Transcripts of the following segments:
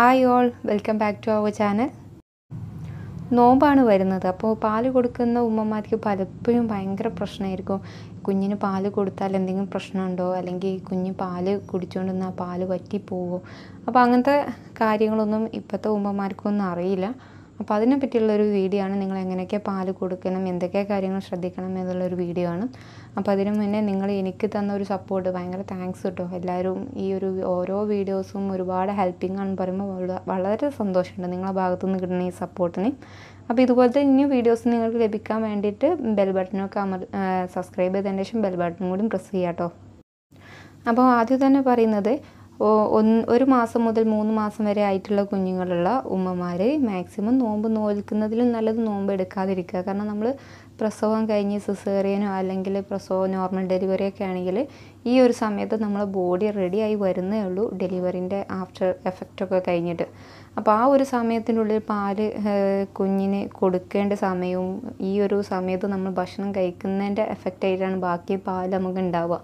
Hi all welcome back to our channel നോമ്പാണ് വരുന്നത്. അപ്പോൾ പാൽ കൊടുക്കുന്ന ഉമ്മമാർക്ക് പലപ്പോഴും ഭയങ്കര പ്രശ്നമായിരിക്കും. കുഞ്ഞിന് പാൽ കൊടുത്താൽ എന്തെങ്കിലും പ്രശ്നമുണ്ടോ? അല്ലെങ്കിൽ കുഞ്ഞ് പാൽ കുടിച്ചുകൊണ്ട് നിന്നാൽ പാൽ വറ്റിപ്പോവോ? അപ്പോൾ അങ്ങനത്തെ കാര്യങ്ങളൊന്നും ഇപ്പോഴത്തെ ഉമ്മമാർക്കൊന്നും അറിയില്ല. അപ്പോൾ അതിനെ പറ്റിയുള്ള ഒരു വീഡിയോ ആണ്. നിങ്ങൾ എങ്ങനെയൊക്കെ പാൽ കൊടുക്കണം എന്തൊക്കെ കാര്യങ്ങൾ ശ്രദ്ധിക്കണം എന്നുള്ളൊരു വീഡിയോ ആണ്. അപ്പോൾ അതിനു മുന്നേ നിങ്ങൾ എനിക്ക് തന്ന ഒരു സപ്പോർട്ട് ഭയങ്കര താങ്ക്സ് കേട്ടോ എല്ലാവരും ഈ ഒരു ഓരോ വീഡിയോസും ഒരുപാട് ഹെൽപ്പിംഗ് ആണെന്ന് പറയുമ്പോൾ വളരെ സന്തോഷമുണ്ട് നിങ്ങളെ ഭാഗത്തു നിന്ന് കിട്ടുന്ന ഈ സപ്പോർട്ടിന് അപ്പോൾ ഇതുപോലത്തെ ഇനി വീഡിയോസ് നിങ്ങൾക്ക് ലഭിക്കാൻ വേണ്ടിയിട്ട് ബെൽ ബട്ടനൊക്കെ അമർ സബ്സ്ക്രൈബ് ചെയ്തതിന് ശേഷം ബെൽ ബട്ടൺ കൂടി പ്രസ് ചെയ്യാം കേട്ടോ അപ്പോൾ ആദ്യം തന്നെ പറയുന്നത് ഒരു മാസം മുതൽ മൂന്ന് മാസം വരെ ആയിട്ടുള്ള കുഞ്ഞുങ്ങളുള്ള ഉമ്മമാർ മാക്സിമം നോമ്പ് നോൽക്കുന്നതിലും നല്ലത് നോമ്പ് എടുക്കാതിരിക്കുക. കാരണം നമ്മൾ പ്രസവം കഴിഞ്ഞ് സിസേറിയനോ അല്ലെങ്കിൽ പ്രസവം നോർമൽ ഡെലിവറി ഒക്കെ ആണെങ്കിൽ ഈ ഒരു സമയത്ത് നമ്മളെ ബോഡി റെഡിയായി വരുന്നേ ഉള്ളൂ ഡെലിവറിന്റെ ആഫ്റ്റർ എഫക്റ്റൊക്കെ കഴിഞ്ഞിട്ട്. അപ്പോൾ ആ ഒരു സമയത്തിനുള്ളിൽ പാൽ കുഞ്ഞിന് കൊടുക്കേണ്ട സമയവും ഈ ഒരു സമയത്ത് നമ്മൾ ഭക്ഷണം കഴിക്കുന്നതിന്റെ എഫക്റ്റായിട്ടാണ് ബാക്കി പാൽ നമുക്ക് ഉണ്ടാവുക.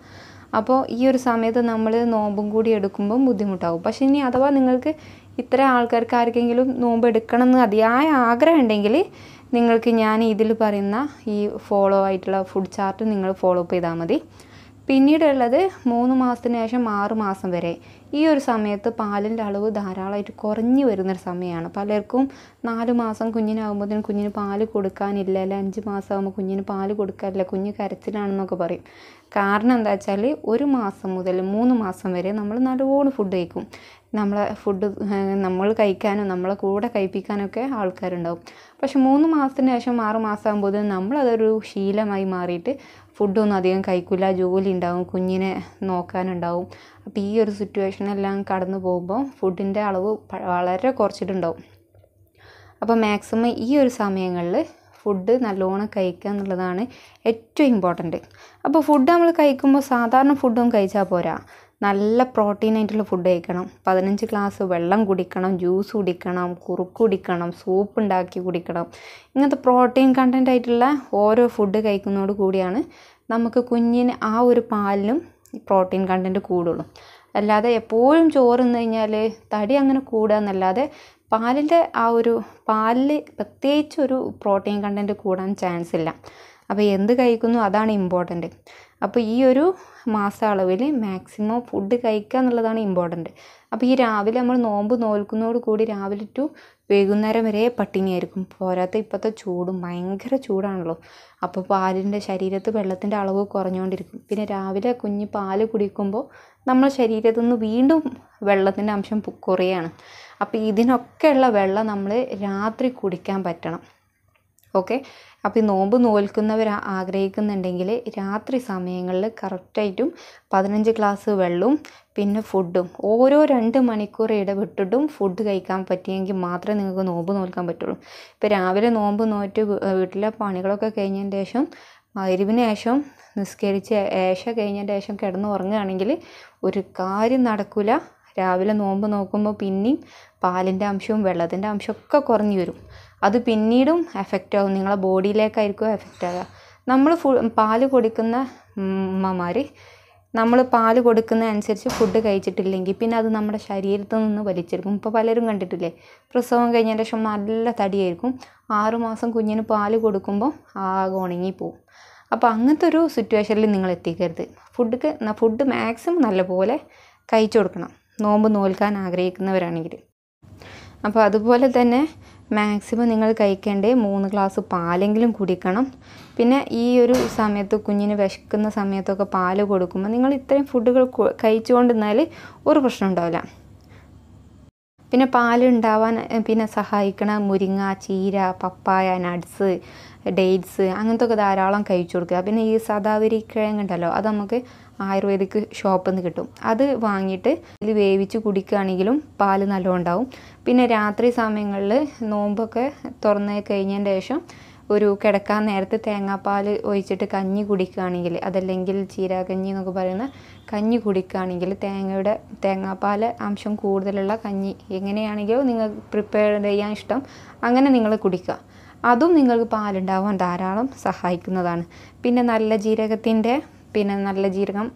അപ്പോൾ ഈ ഒരു സമയത്ത് നമ്മൾ നോമ്പും കൂടി എടുക്കുമ്പം ബുദ്ധിമുട്ടാവും. പക്ഷേ ഇനി അഥവാ നിങ്ങൾക്ക് ഇത്ര ആൾക്കാർക്ക് ആർക്കെങ്കിലും നോമ്പ് എടുക്കണം എന്ന് അതിയായ ആഗ്രഹം ഉണ്ടെങ്കിൽ നിങ്ങൾക്ക് ഞാൻ ഇതിൽ പറയുന്ന ഈ ഫോളോ ആയിട്ടുള്ള ഫുഡ് ചാർട്ട് നിങ്ങൾ ഫോളോ അപ്പ് ചെയ്താൽ മതി. പിന്നീടുള്ളത് മൂന്ന് മാസത്തിന് ശേഷം ആറ് മാസം വരെ. ഈ ഒരു സമയത്ത് പാലിന്റെ അളവ് ധാരാളമായിട്ട് കുറഞ്ഞു വരുന്നൊരു സമയമാണ്. പലർക്കും നാല് മാസം കുഞ്ഞിനാകുമ്പോഴത്തേനും കുഞ്ഞിന് പാൽ കൊടുക്കാനില്ല അല്ലെ അഞ്ച് മാസം ആകുമ്പോൾ കുഞ്ഞിന് പാൽ കൊടുക്കാനില്ല കുഞ്ഞ് കരച്ചിലാണെന്നൊക്കെ പറയും. കാരണം എന്താ വെച്ചാൽ ഒരു മാസം മുതൽ മൂന്ന് മാസം വരെ നമ്മൾ നല്ലോണം ഫുഡ് കഴിക്കും. നമ്മളെ ഫുഡ് നമ്മൾ കഴിക്കാനും നമ്മളെ കൂടെ കഴിപ്പിക്കാനൊക്കെ ആൾക്കാരുണ്ടാവും. പക്ഷെ മൂന്ന് മാസത്തിന് ശേഷം ആറ് മാസം ആകുമ്പോൾ നമ്മളതൊരു ശീലമായി മാറിയിട്ട് ഫുഡൊന്നും അധികം കഴിക്കില്ല ജോലി ഉണ്ടാവും കുഞ്ഞിനെ നോക്കാനുണ്ടാവും. അപ്പോൾ ഈ ഒരു സിറ്റുവേഷനെല്ലാം കടന്നു പോകുമ്പോൾ ഫുഡിന്റെ അളവ് വളരെ കുറച്ചിട്ടുണ്ടാവും. അപ്പോൾ മാക്സിമം ഈ ഒരു സമയങ്ങളിൽ ഫുഡ് നല്ലോണം കഴിക്കുക എന്നുള്ളതാണ് ഏറ്റവും ഇമ്പോർട്ടന്റ് അപ്പോൾ ഫുഡ് നമ്മൾ കഴിക്കുമ്പോൾ സാധാരണ ഫുഡൊന്നും കഴിച്ചാൽ പോരാ. നല്ല പ്രോട്ടീൻ ആയിട്ടുള്ള ഫുഡ് കഴിക്കണം. പതിനഞ്ച് ഗ്ലാസ് വെള്ളം കുടിക്കണം ജ്യൂസ് കുടിക്കണം കുറുക്ക് കുടിക്കണം സൂപ്പ് ഉണ്ടാക്കി കുടിക്കണം. ഇങ്ങനത്തെ പ്രോട്ടീൻ കണ്ടന്റ് ആയിട്ടുള്ള ഓരോ ഫുഡ് കഴിക്കുന്നതോട് കൂടിയാണ് നമുക്ക് കുഞ്ഞിന് ആ ഒരു പാലിനും പ്രോട്ടീൻ കണ്ടന്റ് കൂടുള്ളൂ. അല്ലാതെ എപ്പോഴും ചോറ് തിന്നു കഴിഞ്ഞാൽ തടി അങ്ങനെ കൂടുക എന്നല്ലാതെ പാലിന്റെ ആ ഒരു പാലിൽ പ്രത്യേകിച്ച് ഒരു പ്രോട്ടീൻ കണ്ടന്റ് കൂടാൻ ചാൻസ് ഇല്ല. അപ്പോൾ എന്ത് കഴിക്കുന്നു അതാണ് ഇമ്പോർട്ടന്റ് അപ്പോൾ ഈ ഒരു മാസ അളവിൽ മാക്സിമം ഫുഡ് കഴിക്കുക എന്നുള്ളതാണ് ഇമ്പോർട്ടന്റ് അപ്പോൾ ഈ രാവിലെ നമ്മൾ നോമ്പ് നോൽക്കുന്നതോട് കൂടി രാവിലെ ടു വൈകുന്നേരം വരെ പട്ടിണിയായിരിക്കും. പോരാത്ത ഇപ്പോഴത്തെ ചൂടും ഭയങ്കര ചൂടാണല്ലോ. അപ്പോൾ പാലിന്റെ ശരീരത്ത് വെള്ളത്തിന്റെ അളവ് കുറഞ്ഞുകൊണ്ടിരിക്കും. പിന്നെ രാവിലെ കുഞ്ഞ് പാൽ കുടിക്കുമ്പോൾ നമ്മൾ ശരീരത്തിൽ നിന്ന് വീണ്ടും വെള്ളത്തിന്റെ അംശം കുറയാണ്. അപ്പോൾ ഇതിനൊക്കെയുള്ള വെള്ളം നമ്മൾ രാത്രി കുടിക്കാൻ പറ്റണം. ഓക്കെ? അപ്പോൾ ഈ നോമ്പ് നോൽക്കുന്നവർ ആഗ്രഹിക്കുന്നുണ്ടെങ്കിൽ രാത്രി സമയങ്ങളിൽ കറക്റ്റായിട്ടും പതിനഞ്ച് ഗ്ലാസ് വെള്ളവും പിന്നെ ഫുഡും. ഓരോ രണ്ട് മണിക്കൂർ ഇടവിട്ടിട്ടും ഫുഡ് കഴിക്കാൻ പറ്റിയെങ്കിൽ മാത്രമേ നിങ്ങൾക്ക് നോമ്പ് നോൽക്കാൻ പറ്റുള്ളൂ. ഇപ്പോൾ രാവിലെ നോമ്പ് നോറ്റ് വീട്ടിലെ പണികളൊക്കെ കഴിഞ്ഞതിന് ശേഷം മരുവിന് ശേഷം നിസ്കരിച്ച് ഏഷ കഴിഞ്ഞതിന് ശേഷം കിടന്ന് ഉറങ്ങുകയാണെങ്കിൽ ഒരു കാര്യം നടക്കില്ല രാവിലെ നോമ്പ് നോക്കുമ്പോൾ പിന്നെയും പാലിന്റെ അംശവും വെള്ളത്തിന്റെ അംശമൊക്കെ കുറഞ്ഞു വരും. അത് പിന്നീടും എഫക്റ്റ് ആകും. നിങ്ങളെ ബോഡിയിലേക്കായിരിക്കും എഫക്റ്റ് ആകുക. നമ്മൾ ഫു പാൽ കൊടുക്കുന്ന ഉമ്മമാർ നമ്മൾ പാൽ കൊടുക്കുന്ന അനുസരിച്ച് ഫുഡ് കഴിച്ചിട്ടില്ലെങ്കിൽ പിന്നെ അത് നമ്മുടെ ശരീരത്തിൽ നിന്ന് വലിച്ചെടുക്കും. ഇപ്പോൾ പലരും കണ്ടിട്ടില്ലേ? പ്രസവം കഴിഞ്ഞതിന് ശേഷം നല്ല തടിയായിരിക്കും. ആറുമാസം കുഞ്ഞിന് പാൽ കൊടുക്കുമ്പോൾ ആകെ ഉണങ്ങിപ്പോവും. അപ്പോൾ അങ്ങനത്തെ ഒരു സിറ്റുവേഷനിൽ നിങ്ങൾ എത്തിക്കരുത്. ഫുഡ് ഫുഡ് മാക്സിമം നല്ലപോലെ കഴിച്ചു കൊടുക്കണം. നോമ്പ് നോൽക്കാൻ ആഗ്രഹിക്കുന്നവരാണെങ്കിൽ അപ്പോൾ അതുപോലെ തന്നെ മാക്സിമം നിങ്ങൾ കഴിക്കേണ്ടേ മൂന്ന് ഗ്ലാസ് പാലെങ്കിലും കുടിക്കണം. പിന്നെ ഈ ഒരു സമയത്ത് കുഞ്ഞിന് വിശക്കുന്ന സമയത്തൊക്കെ പാൽ കൊടുക്കുമ്പോൾ നിങ്ങൾ ഇത്രയും ഫുഡുകൾ കഴിച്ചുകൊണ്ടിരുന്നാൽ ഒരു പ്രശ്നം ഉണ്ടാവില്ല. പിന്നെ പാലുണ്ടാവാൻ പിന്നെ സഹായിക്കണ മുരിങ്ങ ചീര പപ്പായ നട്ട്സ് ഡേറ്റ്സ് അങ്ങനത്തെ ഒക്കെ ധാരാളം കഴിച്ചു കൊടുക്കുക. പിന്നെ ഈ സദാവരി കിഴങ്ങുണ്ടല്ലോ അത് നമുക്ക് ആയുർവേദിക് ഷോപ്പിൽ നിന്ന് കിട്ടും. അത് വാങ്ങിയിട്ട് ഇതിൽ വേവിച്ച് കുടിക്കുകയാണെങ്കിലും പാൽ നല്ലോണം ഉണ്ടാവും. പിന്നെ രാത്രി സമയങ്ങളിൽ നോമ്പൊക്കെ തുറന്ന് കഴിഞ്ഞതിന് ശേഷം ഒരു കിടക്കാൻ നേരത്തെ തേങ്ങാപ്പാൽ ഒഴിച്ചിട്ട് കഞ്ഞി കുടിക്കുകയാണെങ്കിൽ അതല്ലെങ്കിൽ ചീരാകഞ്ഞി എന്നൊക്കെ പറയുന്ന കഞ്ഞി കുടിക്കുകയാണെങ്കിൽ തേങ്ങയുടെ തേങ്ങാപ്പാൽ അംശം കൂടുതലുള്ള കഞ്ഞി എങ്ങനെയാണെങ്കിലും നിങ്ങൾ പ്രിപ്പയർ ചെയ്യാൻ ഇഷ്ടം അങ്ങനെ നിങ്ങൾ കുടിക്കുക. അതും നിങ്ങൾക്ക് പാലുണ്ടാവാൻ ധാരാളം സഹായിക്കുന്നതാണ്. പിന്നെ നല്ല ജീരകത്തിന്റെ പിന്നെ നല്ല ജീരകം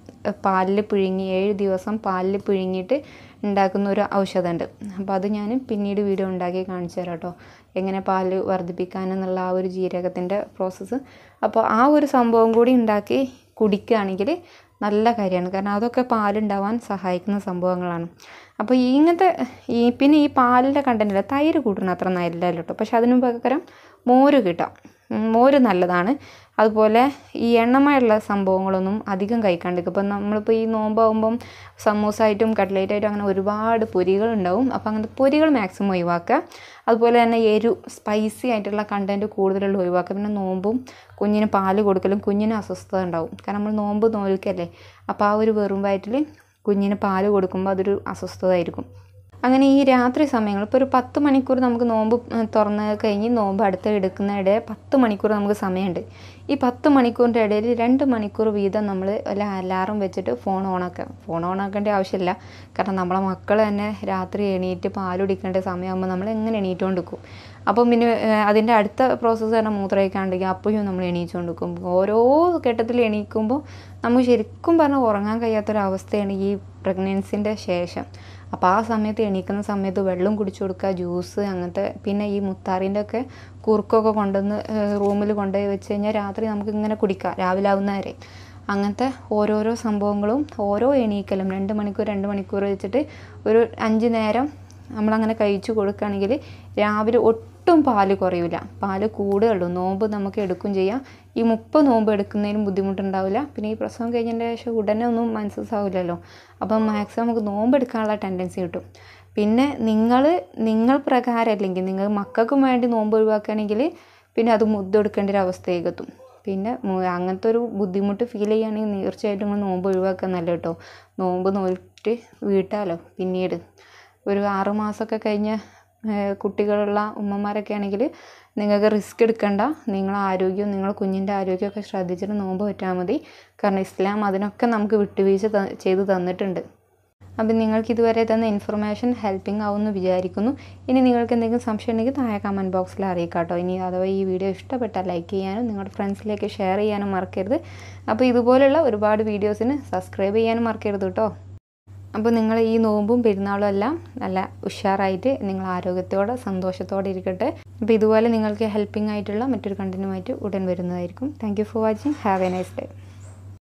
പാലിൽ പുഴുങ്ങി ഏഴ് ദിവസം പാലിൽ പിഴുങ്ങിയിട്ട് ഉണ്ടാക്കുന്ന ഒരു ഔഷധമുണ്ട്. അപ്പോൾ അത് ഞാൻ പിന്നീട് വീഡിയോ ഉണ്ടാക്കി കാണിച്ചു തരാം കേട്ടോ. എങ്ങനെ പാൽ വർദ്ധിപ്പിക്കാനെന്നുള്ള ആ ഒരു ജീരകത്തിന്റെ പ്രോസസ്സ് അപ്പോൾ ആ ഒരു സംഭവം കൂടി ഉണ്ടാക്കി കുടിക്കുകയാണെങ്കിൽ നല്ല കാര്യമാണ്. കാരണം അതൊക്കെ പാലുണ്ടാവാൻ സഹായിക്കുന്ന സംഭവങ്ങളാണ്. അപ്പോൾ ഇങ്ങനത്തെ ഈ പിന്നെ ഈ പാലിന്റെ കണ്ടന്റില്ല തൈര് കൂട്ടണം അത്ര നല്ലല്ലോ കേട്ടോ. പക്ഷെ അതിന് പകരം മോര് കിട്ടാം. മോര് നല്ലതാണ്. അതുപോലെ ഈ എണ്ണമായുള്ള സംഭവങ്ങളൊന്നും അധികം കഴിക്കാണ്ടിരിക്കും ഇപ്പം നമ്മളിപ്പോൾ ഈ നോമ്പാകുമ്പം സമൂസ ആയിട്ടും കട്ട്ലേറ്റ് ആയിട്ടും അങ്ങനെ ഒരുപാട് പൊരികളുണ്ടാവും. അപ്പോൾ അങ്ങനത്തെ പൊരികൾ മാക്സിമം ഒഴിവാക്കുക. അതുപോലെ തന്നെ എരു സ്പൈസി ആയിട്ടുള്ള കണ്ടന്റ് കൂടുതലുള്ള ഒഴിവാക്കുക. പിന്നെ നോമ്പും കുഞ്ഞിന് പാൽ കൊടുക്കലും കുഞ്ഞിന് അസ്വസ്ഥത ഉണ്ടാവും. കാരണം നമ്മൾ നോമ്പ് നോൽക്കല്ലേ? അപ്പോൾ ആ ഒരു വെറും വയറ്റിൽ കുഞ്ഞിന് പാൽ കൊടുക്കുമ്പോൾ അതൊരു അസ്വസ്ഥത ആയിരിക്കും അങ്ങനെ ഈ രാത്രി സമയങ്ങൾ ഇപ്പോൾ ഒരു പത്ത് മണിക്കൂർ നമുക്ക് നോമ്പ് തുറന്ന് കഴിഞ്ഞ് നോമ്പ് അടുത്ത് എടുക്കുന്നതിടെ പത്ത് മണിക്കൂർ നമുക്ക് സമയമുണ്ട്. ഈ പത്ത് മണിക്കൂറിന്റെ ഇടയിൽ രണ്ട് മണിക്കൂർ വീതം നമ്മൾ ഒരു അലാറം വെച്ചിട്ട് ഫോൺ ഓണാക്കാം ഫോൺ ഓണാക്കേണ്ട ആവശ്യമില്ല. കാരണം നമ്മളെ മക്കൾ തന്നെ രാത്രി എണീറ്റ് പാലുടിക്കേണ്ട സമയമാകുമ്പോൾ നമ്മൾ എങ്ങനെ എണീറ്റുകൊണ്ട് നിൽക്കും അപ്പം പിന്നെ അതിന്റെ അടുത്ത പ്രോസസ്സ് തന്നെ മൂത്രമൊക്കെയാണെങ്കിൽ അപ്പോഴും നമ്മൾ എണീച്ചുകൊണ്ട് നിൽക്കും ഓരോ ഘട്ടത്തിൽ എണീക്കുമ്പോൾ നമുക്ക് ശരിക്കും പറഞ്ഞാൽ ഉറങ്ങാൻ കഴിയാത്തൊരവസ്ഥയാണ് ഈ പ്രഗ്നൻസിന്റെ ശേഷം. അപ്പോൾ ആ സമയത്ത് എണീക്കുന്ന സമയത്ത് വെള്ളം കുടിച്ചു കൊടുക്കുക ജ്യൂസ് അങ്ങനത്തെ പിന്നെ ഈ മുത്താറിന്റെ ഒക്കെ കുറുക്കൊക്കെ കൊണ്ടുവന്ന് റൂമിൽ കൊണ്ടുപോയി വെച്ച് കഴിഞ്ഞാൽ രാത്രി നമുക്ക് ഇങ്ങനെ കുടിക്കാം രാവിലെ ആവുന്നവരെ അങ്ങനത്തെ ഓരോരോ സംഭവങ്ങളും ഓരോ എണീക്കലും രണ്ട് മണിക്കൂർ രണ്ട് മണിക്കൂർ വെച്ചിട്ട് ഒരു അഞ്ച് നേരം നമ്മളങ്ങനെ കഴിച്ചു കൊടുക്കുകയാണെങ്കിൽ രാവിലെ ഒട്ടും പാൽ കുറയില്ല പാൽ കൂടുകയുള്ളൂ നോമ്പ് നമുക്ക് എടുക്കും ചെയ്യാം. ഈ മുപ്പത് നോമ്പ് എടുക്കുന്നതിനും ബുദ്ധിമുട്ടുണ്ടാവില്ല. പിന്നെ ഈ പ്രസവം കഴിഞ്ഞതിന്റെ ശേഷം ഉടനെ ഒന്നും മനസ്സിലാവില്ലല്ലോ. അപ്പം മാക്സിമം നമുക്ക് നോമ്പ് എടുക്കാനുള്ള ടെൻഡൻസി കിട്ടും. പിന്നെ നിങ്ങൾ നിങ്ങൾ പ്രകാരം അല്ലെങ്കിൽ നിങ്ങൾ മക്കൾക്കും വേണ്ടി നോമ്പ് ഒഴിവാക്കുകയാണെങ്കിൽ പിന്നെ അത് മുദ്തെടുക്കേണ്ട ഒരു അവസ്ഥയിലേക്ക് പിന്നെ അങ്ങനത്തെ ഒരു ബുദ്ധിമുട്ട് ഫീൽ ചെയ്യുകയാണെങ്കിൽ തീർച്ചയായിട്ടും നിങ്ങൾ നോമ്പ് ഒഴിവാക്കുക നല്ല കേട്ടോ. നോമ്പ് നോറ്റ് വീട്ടാലോ പിന്നീട്. ഒരു ആറ് മാസമൊക്കെ കഴിഞ്ഞ കുട്ടികളുള്ള ഉമ്മമാരൊക്കെ ആണെങ്കിൽ നിങ്ങൾക്ക് റിസ്ക് എടുക്കണ്ട. നിങ്ങളെ ആരോഗ്യവും നിങ്ങളെ കുഞ്ഞിന്റെ ആരോഗ്യമൊക്കെ ശ്രദ്ധിച്ചിട്ട് നോമ്പ് പറ്റാൽ മതി. കാരണം ഇസ്ലാം അതിനൊക്കെ നമുക്ക് വിട്ടുവീഴ്ച ചെയ്ത് തന്നിട്ടുണ്ട്. അപ്പം നിങ്ങൾക്ക് ഇതുവരെ തന്ന ഇൻഫർമേഷൻ ഹെൽപ്പിംഗ് ആവുമെന്ന് വിചാരിക്കുന്നു. ഇനി നിങ്ങൾക്ക് എന്തെങ്കിലും സംശയം ഉണ്ടെങ്കിൽ താഴെ കമന്റ് ബോക്സിൽ അറിയിക്കാട്ടോ. ഇനി അഥവാ ഈ വീഡിയോ ഇഷ്ടപ്പെട്ടാൽ ലൈക്ക് ചെയ്യാനും നിങ്ങളുടെ ഫ്രണ്ട്സിലേക്ക് ഷെയർ ചെയ്യാനും മറക്കരുത്. അപ്പോൾ ഇതുപോലുള്ള ഒരുപാട് വീഡിയോസിന് സബ്സ്ക്രൈബ് ചെയ്യാനും മറക്കരുത് കേട്ടോ. അപ്പോൾ നിങ്ങൾ ഈ നോമ്പും പെരുന്നാളും എല്ലാം നല്ല ഉഷാറായിട്ട് നിങ്ങൾ ആരോഗ്യത്തോടെ സന്തോഷത്തോടെ ഇരിക്കട്ടെ. അപ്പോൾ ഇതുപോലെ നിങ്ങൾക്ക് ഹെൽപ്പിംഗ് ആയിട്ടുള്ള മറ്റൊരു കണ്ടന്റുമായിട്ട് ഉടൻ വരുന്നതായിരിക്കും. Thank for watching have a nice day